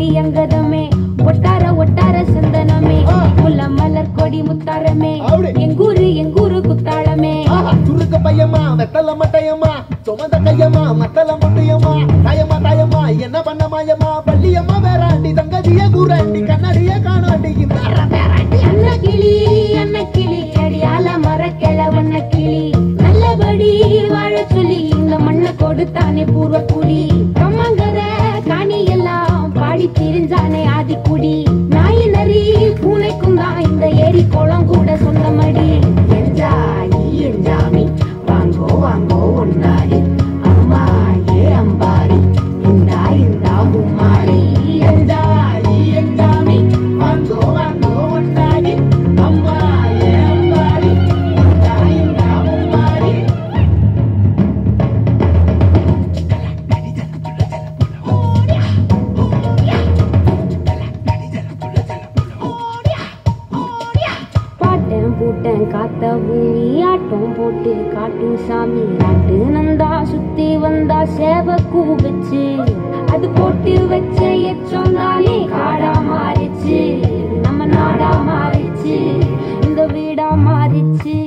கொடி அங்கதமே ஒட்டார ஒட்டார சந்தனமே. முல்ல மலர் கொடி முத்தாரமே. எங்கூரு எங்கூரு குத்தாளமே. துருக்க பையமா வெத்தல மட்டையம்மா சுமந்த கையம்மா மத்தல முட்டையம்மா தாயம்மா தாயம்மா என்ன பண்ண மாயம்மா? பள்ளியம்மா வேறாண்டி தங்கதிய கூறாண்டி கண்ணாடிய காணாண்டி அண்ண கிளி அண்ண கிளி அடியால மர கிழவண்ண கிளி. நல்லபடி வாழ சொல்லி இந்த மண்ணை கொடுத்தானே பூர்வ குடி கூட்டம் பூட்டன் காத்த பூமி ஆட்டம் போட்டு காட்டும் சாமி. நாட்டு நந்தா சுத்தி வந்தா சேவ கூவச்சு அது போட்டு வச்ச எச்சம் தானே காடா மாறிச்சு. நம்ம நாடா மாறிச்சு. இந்த வீடா மாறிச்சு.